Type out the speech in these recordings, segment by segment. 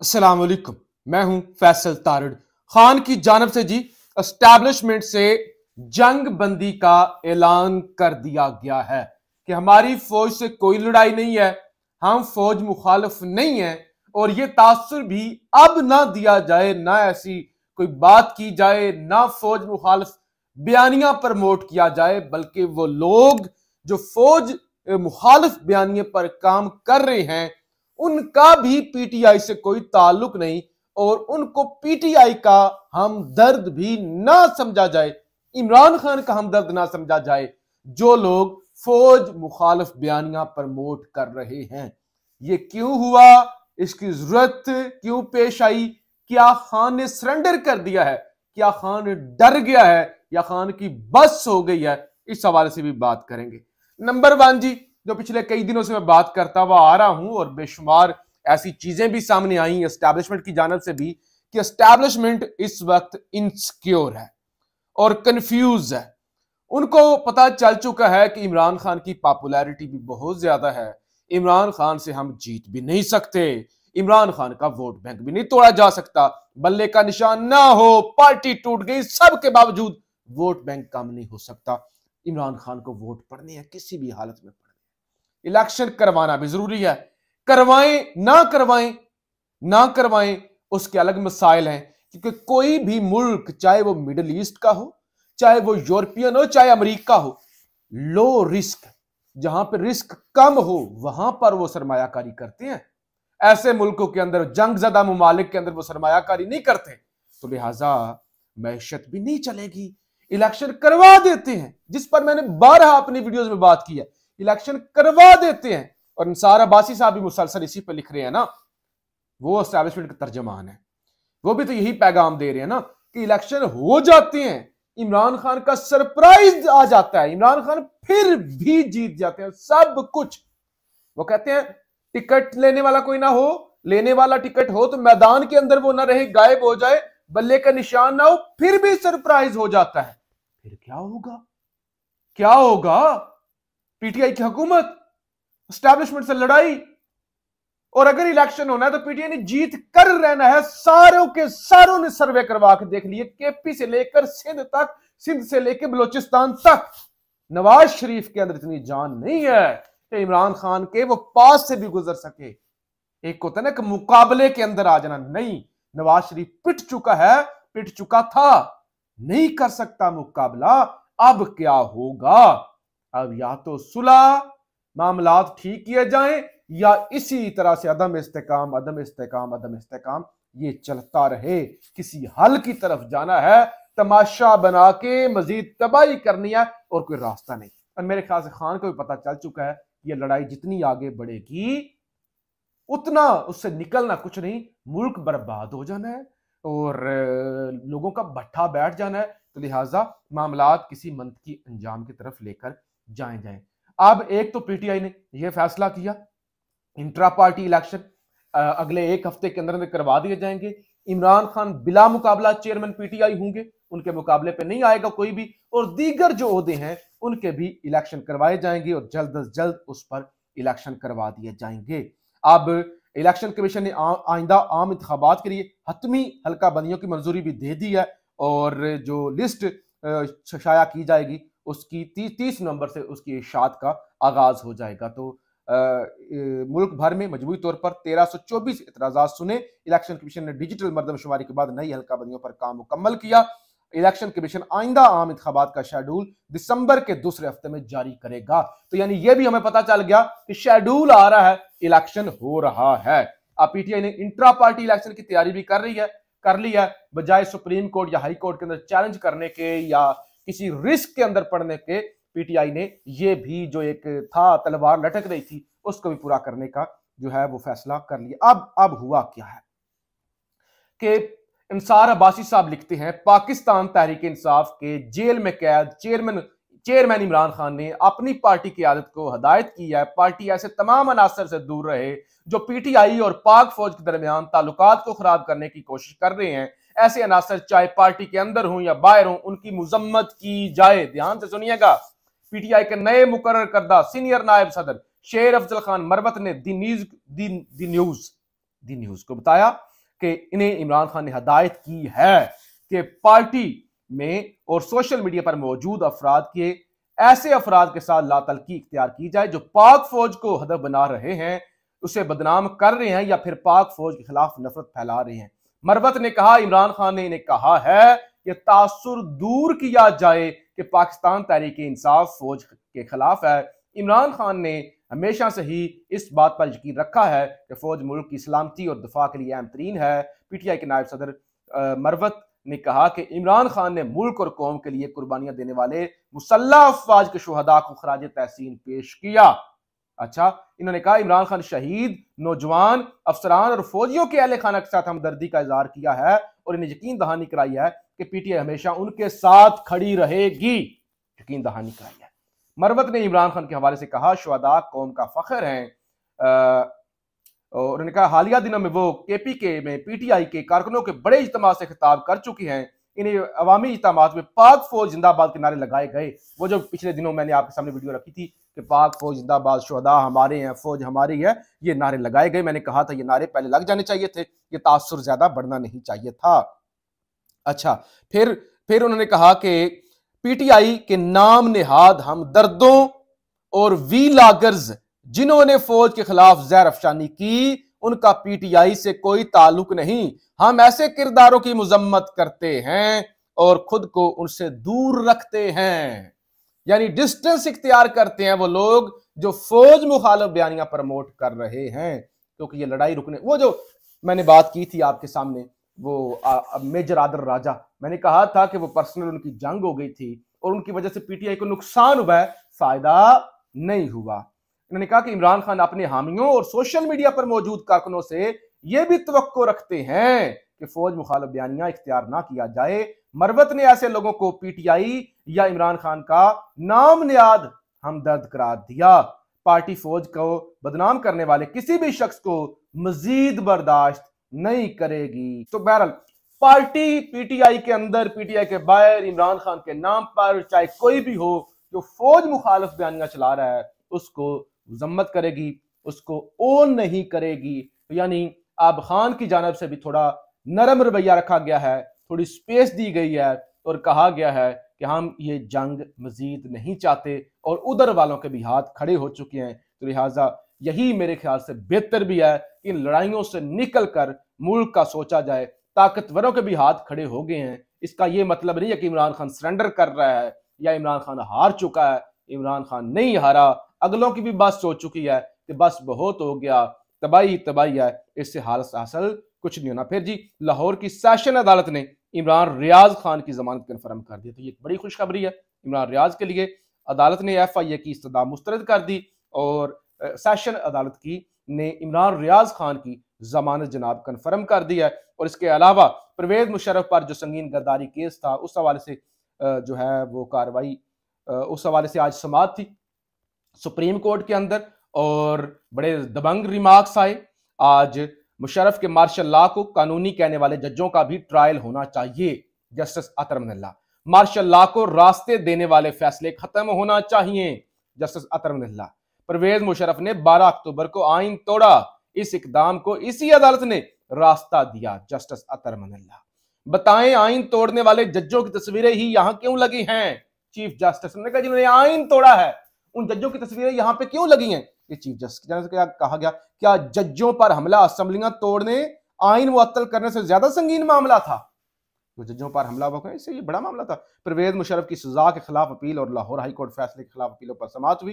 अस्सलाम मैं हूँ फैसल तारड़। खान की जानब से जी एस्टैब्लिशमेंट से जंग बंदी का ऐलान कर दिया गया है कि हमारी फौज से कोई लड़ाई नहीं है, हम फौज मुखालफ नहीं है और ये तासर भी अब ना दिया जाए, ना ऐसी कोई बात की जाए, ना फौज मुखालफ बयानिया प्रमोट किया जाए, बल्कि वो लोग जो फौज मुखालफ बयानिए पर काम कर रहे हैं उनका भी पीटीआई से कोई ताल्लुक नहीं और उनको पीटीआई का हम दर्द भी ना समझा जाए, इमरान खान का हम दर्द ना समझा जाए, जो लोग फौज मुखालफ बयानिया प्रमोट कर रहे हैं। ये क्यों हुआ? इसकी ज़रूरत क्यों पेश आई? क्या खान ने सरेंडर कर दिया है? क्या खान डर गया है? या खान की बस हो गई है? इस हवाले से भी बात करेंगे। नंबर वन जी जो पिछले कई दिनों से मैं बात करता हुआ आ रहा हूँ और बेशुमार ऐसी चीज़ें भी सामने आई एस्टैब्लिशमेंट की जानब से भी, कि एस्टैब्लिशमेंट इस वक्त इनसिक्योर है और कंफ्यूज है। उनको पता चल चुका है कि इमरान खान की पॉपुलैरिटी भी बहुत ज़्यादा है। इमरान खान से हम जीत भी नहीं सकते। इमरान खान का वोट बैंक भी नहीं तोड़ा जा सकता। बल्ले का निशान ना हो, पार्टी टूट गई, सबके बावजूद वोट बैंक कम नहीं हो सकता। इमरान खान को वोट पड़ने है, किसी भी हालत में पड़ने इलेक्शन करवाना भी ज़रूरी है। करवाएँ, ना करवाएँ ना करवाएँ, उसके अलग मसाइल हैं क्योंकि कोई भी मुल्क, चाहे वो मिडल ईस्ट का हो, चाहे वो यूरोपियन हो, चाहे अमेरिका हो, लो रिस्क, जहाँ पर रिस्क कम हो, वहाँ पर वो सरमायाकारी करते हैं। ऐसे मुल्कों के अंदर, जंग जदा ममालिक के अंदर वो सरमायाकारी नहीं करते तो लिहाजा मैशत भी नहीं चलेगी। इलेक्शन करवा देते हैं, जिस पर मैंने बारह अपनी वीडियोस में बात की है। इलेक्शन करवा देते हैं। और इंसार अब्बासी साहब भी मुसलसल इसी पर लिख रहे हैं ना, वो एस्टैब्लिशमेंट का तर्जमान है। वो भी तो यही पैगाम दे रहे हैं ना कि इलेक्शन हो जाते हैं, इमरान खान का सरप्राइज़ आ जाता है, इमरान खान फिर भी जीत जाते हैं, सब कुछ। वो कहते हैं टिकट लेने वाला कोई ना हो, लेने वाला टिकट हो तो मैदान के अंदर वो ना रहे, गायब हो जाए, बल्ले का निशान ना हो, फिर भी सरप्राइज़ हो जाता है। फिर क्या होगा? क्या होगा? पीटीआई की हुकूमत स्टैब्लिशमेंट से लड़ाई, और अगर इलेक्शन होना है तो पीटीआई ने जीत कर रहना है। सारों के सारों ने सर्वे करवा के देख लिए। केपी से लेकर सिंध तक, सिंध से लेकर बलोचिस्तान तक। नवाज़ शरीफ के अंदर इतनी जान नहीं है कि इमरान खान के वो पास से भी गुजर सके। एक होता ना कि मुकाबले के अंदर आ जाना। नहीं, नवाज़ शरीफ पिट चुका है, पिट चुका था। नहीं कर सकता मुकाबला। अब क्या होगा? अब या तो सुलह मामला ठीक किए जाएँ, या इसी तरह से अदम इस्तेकाम अदम इस्तेकाम अदम इस्तेकाम, ये चलता रहे। किसी हल की तरफ़ जाना है, तमाशा बना के मजीद तबाही करनी है और कोई रास्ता नहीं। और मेरे ख्याल से खान को भी पता चल चुका है, ये लड़ाई जितनी आगे बढ़ेगी, उतना उससे निकलना कुछ नहीं, मुल्क बर्बाद हो जाना है और लोगों का भट्ठा बैठ जाना है। तो लिहाजा मामला किसी मंत की अंजाम की तरफ़ लेकर जाए जाए। अब एक तो पीटीआई ने यह फैसला किया इंट्रा पार्टी इलेक्शन अगले एक हफ़्ते के अंदर अंदर करवा दिए जाएँगे। इमरान खान बिला मुकाबला चेयरमैन पीटीआई होंगे, उनके मुकाबले पे नहीं आएगा कोई भी, और दीगर जो अहदे हैं, उनके भी इलेक्शन करवाए जाएँगे और जल्द अज जल्द उस पर इलेक्शन करवा दिए जाएँगे। अब इलेक्शन कमीशन ने आइंदा आम इंतबात के लिए हतमी हल्का बंदियों की मंजूरी भी दे दी है, और जो लिस्ट शाया की जाएगी उसकी ती, तीस नवंबर से उसकी इशात का आगाज़ हो जाएगा। तो आ, मुल्क भर में मजबूरी तौर पर तेरह सौ चौबीस इतराजा सुने। इलेक्शन कमीशन ने डिजिटल मरदमशुमारी के बाद नई हल्का बंदियों पर काम मुकम्मल किया। इलेक्शन कमीशन आइंदा आम इंतबात का शेड्यूल दिसंबर के दूसरे हफ़्ते में जारी करेगा। तो यानी यह भी हमें पता चल गया कि शेड्यूल आ रहा है इलेक्शन हो रहा है। अब पीटीआई ने इंट्रा पार्टी इलेक्शन की तैयारी भी कर रही है कर ली है। बजाय सुप्रीम कोर्ट या हाई कोर्ट के अंदर चैलेंज करने के या किसी रिस्क के अंदर पड़ने के पीटीआई ने ये भी जो एक था, तलवार लटक रही थी, उसको भी पूरा करने का जो है वो फैसला कर लिया। अब अब हुआ क्या है? कि इंसार अब्बासी साहब लिखते हैं, पाकिस्तान तहरीक इंसाफ के जेल में कैद, चेयरमैन चेयरमैन इमरान खान ने अपनी पार्टी की आदत को हदायत की है। पार्टी ऐसे तमाम अनासर से दूर रहे जो पीटीआई और पाक फौज के दरमियान ताल्लुकात को खराब करने की कोशिश कर रहे हैं। ऐसे अनासर चाहे पार्टी के अंदर हों या बाहर हों, उनकी मुजम्मत की जाए। ध्यान से सुनिएगा, पीटीआई के नए मुकर करदा सीनियर नायब सदर शेर अफजल खान मरबत ने the news the news the news को बताया कि इन्हें इमरान खान ने हदायत की है कि पार्टी में और सोशल मीडिया पर मौजूद अफराद के ऐसे अफराद के साथ लातलकी इख्तियार की जाए जो पाक फौज को हदफ बना रहे हैं, उसे बदनाम कर रहे हैं या फिर पाक फौज के खिलाफ नफरत फैला रहे हैं। मरबत ने कहा, इमरान खान ने इन्हें कहा है कि तासुर दूर किया जाए कि पाकिस्तान तहरीक इंसाफ फौज के खिलाफ है। इमरान खान ने हमेशा से ही इस बात पर यकीन रखा है कि फौज मुल्क की सलामती और दफ़ा के लिए अहम तरीन है। पीटीआई के नायब सदर मरवत ने कहा कि इमरान खान ने मुल्क और कौम के लिए कुर्बानियाँ देने वाले मुसल्ला अफवाज के शहदा को खराज तहसीन पेश किया। अच्छा इन्होंने कहा, इमरान खान शहीद, नौजवान, अफसरान और फौजियों के अहल खाना के साथ हमदर्दी का इजहार किया है और इन्हें यकीन दहानी कराई है कि पीटीआई हमेशा उनके साथ खड़ी रहेगी। यकीन दहानी कराई है। मरवत ने इमरान खान के हवाले से कहा, शहदा कौम का फख्र है। और उन्होंने कहा, हालिया दिनों में वो के पी के में, पीटीआई के कारकुनों के बड़े इज्तम से खिताब कर चुकी हैं। इन्हें अवामी इज्तम में पाक फौज जिंदाबाद के नारे लगाए गए। वो जो पिछले दिनों मैंने आपके सामने वीडियो रखी थी कि पाक फौज जिंदाबाद, शहदा हमारे हैं, फौज हमारी है, ये नारे लगाए गए। मैंने कहा था ये नारे पहले लग जाने चाहिए थे, ये तासर ज़्यादा बढ़ना नहीं चाहिए था। अच्छा फिर फिर उन्होंने कहा कि पीटीआई के नाम निहाद हम दर्दों और वी लागर्स जिन्होंने फौज के खिलाफ जहर अफशानी की उनका पीटीआई से कोई ताल्लुक नहीं। हम ऐसे किरदारों की मजम्मत करते हैं और खुद को उनसे दूर रखते हैं। यानी डिस्टेंस इख्तियार करते हैं वो लोग जो फौज मुखालफ बयानियाँ प्रमोट कर रहे हैं। क्योंकि तो ये लड़ाई रुकने वो जो मैंने बात की थी आपके सामने वो आ, आ, मेजर आदर राजा मैंने कहा था कि वो पर्सनल उनकी जंग हो गई थी और उनकी वजह से पीटीआई को नुकसान हुआ है फ़ायदा नहीं हुआ। उन्होंने कहा कि इमरान खान अपने हामियों और सोशल मीडिया पर मौजूद कारकुनों से यह भी तो रखते हैं कि फौज मुखालफ बयानियाँ इख्तियार ना किया जाए। मरवत ने ऐसे लोगों को पीटीआई या इमरान खान का नाम नियाद हम दर्द करार दिया। पार्टी फौज को बदनाम करने वाले किसी भी शख्स को मजीद बर्दाश्त नहीं करेगी। तो बहरहाल, पार्टी पीटीआई के अंदर, पीटीआई के बाहर, इमरान खान के नाम पर, चाहे कोई भी हो, जो फौज मुखालफ बयानियाँ चला रहा है, उसको जम्मत करेगी, उसको ओन नहीं करेगी। यानी आब खान की जानब से भी थोड़ा नरम रवैया रखा गया है, थोड़ी स्पेस दी गई है और कहा गया है कि हम ये जंग मजीद नहीं चाहते और उधर वालों के भी हाथ खड़े हो चुके हैं। तो लिहाजा यही मेरे ख्याल से बेहतर भी है कि इन लड़ाइयों से निकल कर मुल्क का सोचा जाए, ताकतवरों के भी हाथ खड़े हो गए हैं। इसका ये मतलब नहीं है कि इमरान खान सरेंडर कर रहा है या इमरान खान हार चुका है। इमरान खान नहीं हारा। अगलों की भी बात सोच चुकी है कि बस बहुत हो गया। तबाही तबाही है। इससे हालत हासिल कुछ नहीं होना। फिर जी, लाहौर की सेशन अदालत ने इमरान रियाज खान की जमानत कन्फर्म कर दी। तो ये बड़ी खुशखबरी है इमरान रियाज के लिए। अदालत ने एफ़ आई ए की इस्तः मुस्तरद कर दी और सेशन अदालत की ने इमरान रियाज खान की जमानत जनाब कन्फर्म कर दी है। और इसके अलावा परवेज मुशरफ पर जो संगीन गद्दारी केस था, उस हवाले से जो है वो कार्रवाई उस हवाले से आज समात थी। सुप्रीम कोर्ट के अंदर और बड़े दबंग रिमार्क्स आए। आज मुशरफ के मार्शल लॉ को कानूनी कहने वाले जजों का भी ट्रायल होना चाहिए, जस्टिस अतरमनल्ला मार्शल लॉ को रास्ते देने वाले फैसले खत्म होना चाहिए, जस्टिस अतरमनल्ला परवेज मुशरफ ने 12 अक्टूबर को आइन तोड़ा। इस इकदाम को इसी अदालत ने रास्ता दिया, जस्टिस अतरमनल्ला बताएँ आइन तोड़ने वाले जजों की तस्वीरें ही यहाँ क्यों लगी हैं? Chief justice. ने कहा, जिन्होंने आइन तोड़ा है, उन जजों की तस्वीरें यहाँ पे क्यों लगी हैं? ये चीफ जस्टिस क्या कहा गया, क्या जजों पर हमला असेंबलियाँ तोड़ने आइन मुअत्तल करने से ज़्यादा संगीन मामला था? तो जजों पर हमला हुआ इससे ये बड़ा मामला था। परवेज मुशरफ की सजा के खिलाफ अपील और लाहौर हाईकोर्ट फैसले के खिलाफ अपीलों पर समाप्त हुई।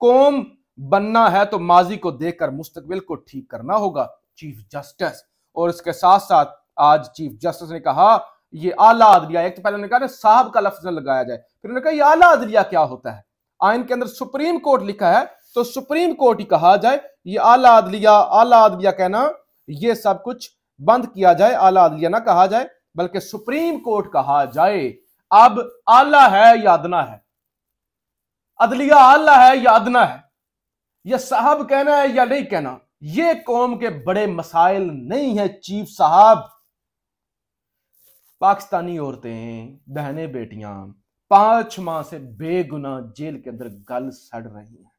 कौम बनना है तो माजी को देखकर मुस्तकबिल को ठीक करना होगा, चीफ जस्टिस। और इसके साथ साथ आज चीफ जस्टिस ने कहा ये आला अदलिया एक तो पहले उन्होंने कहा साहब का लफ्ज लगाया जाए। फिर उन्होंने कहा आला अदलिया क्या होता है? आइन के अंदर सुप्रीम कोर्ट लिखा है तो सुप्रीम कोर्ट ही कहा जाए, ये आला अदलिया आला अदलिया कहना, ये सब कुछ बंद किया जाए, आला अदलिया ना कहा जाए, बल्कि सुप्रीम कोर्ट कहा जाए। अब आला है या अदना है? अदलिया आला है या अदना है? यह साहब कहना है या नहीं कहना? ये कौम के बड़े मसाइल नहीं है, चीफ साहब। पाकिस्तानी औरतें, बहनें, बेटियाँ पाँच माह से बेगुना जेल के अंदर गल सड़ रही हैं।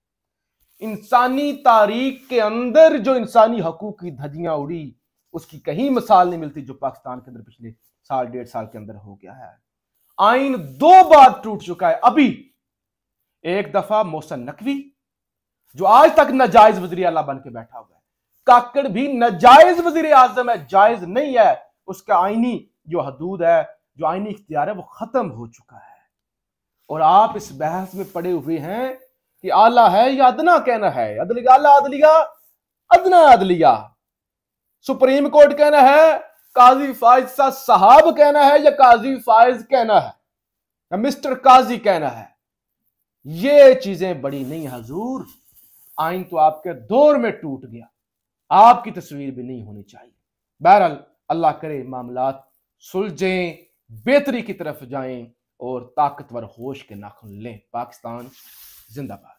इंसानी तारीख के अंदर जो इंसानी हकूक की धजियाँ उड़ी, उसकी कहीं मिसाल नहीं मिलती जो पाकिस्तान के अंदर पिछले साल, डेढ़ साल के अंदर हो गया है। आइन दो बार टूट चुका है। अभी एक दफ़ा मोहसन नकवी, जो आज तक नाजायज वज़ीर अला बन के बैठा हुआ है। काकड़ भी नाजायज वज़ीर आज़म है, जायज़ नहीं है। उसका आईनी जो हदूद है, जो आईनी इख्तियार है, वो खत्म हो चुका है। और आप इस बहस में पड़े हुए हैं कि आला है या अदना कहना है? अदलिया आला अदलिया अदना अदलिया सुप्रीम कोर्ट कहना है, काजी फाइज साहब कहना है या काजी फाइज कहना है? या मिस्टर काजी कहना है? ये चीज़ें बड़ी नहीं हजूर। आइन तो आपके दौर में टूट गया। आपकी तस्वीर भी नहीं होनी चाहिए। बहरहाल, अल्लाह करे मामला सुलझें बेहतरी की तरफ़ जाएँ और ताकतवर होश के नाखुन लें। पाकिस्तान जिंदाबाद।